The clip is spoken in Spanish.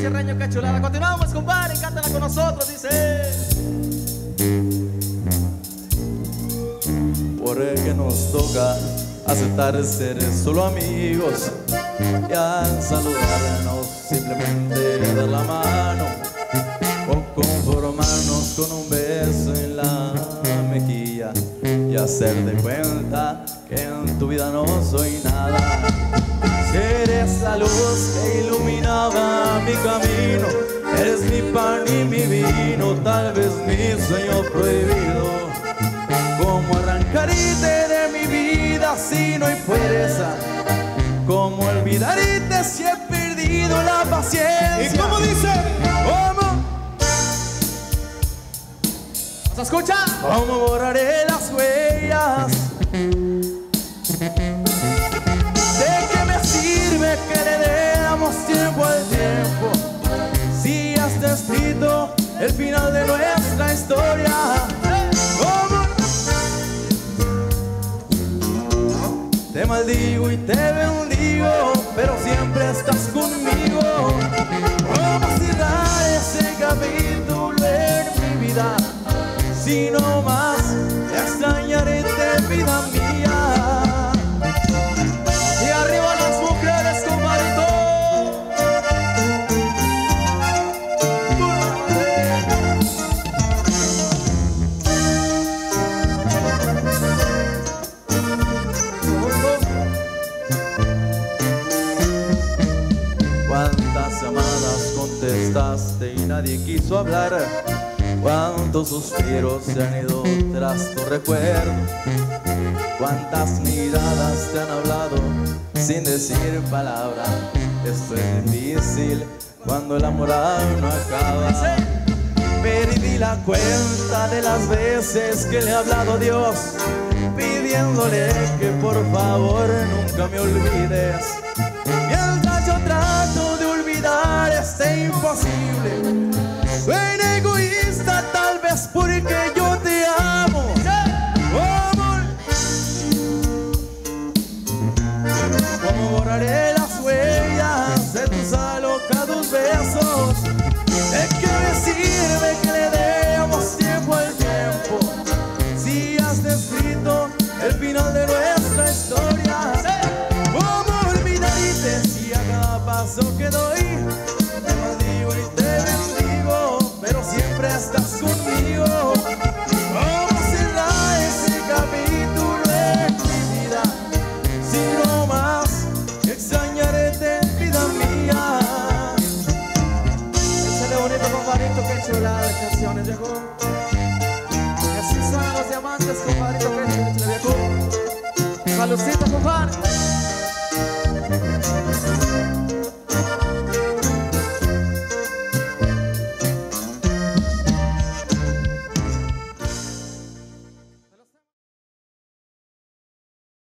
Sierreño, qué chulada. Continuamos, compadre, cántala con nosotros, dice. Por el que nos toca aceptar ser solo amigos y al saludarnos simplemente dar la mano o conformarnos con un beso en la mejilla y hacer de cuenta en tu vida no soy nada. Eres la luz que iluminaba mi camino, eres mi pan y mi vino, tal vez mi sueño prohibido. ¿Cómo arrancarte de mi vida si no hay fuerza? ¿Cómo olvidarte si he perdido la paciencia? ¿Y cómo dice? ¿Cómo? ¿Se escucha? ¿Cómo borraré las y te bendigo, pero siempre estás conmigo. ¿Cómo cerrar ese capítulo en mi vida? Si no más extrañaré de vida mía. Y nadie quiso hablar. Cuántos suspiros se han ido tras tu recuerdo. Cuántas miradas te han hablado sin decir palabra. Esto es difícil cuando el amor no acaba. Perdí la cuenta de las veces que le he hablado a Dios, pidiéndole que por favor nunca me olvides. Imposible, chulada de. Y así son diamantes. Saludcita, compadre.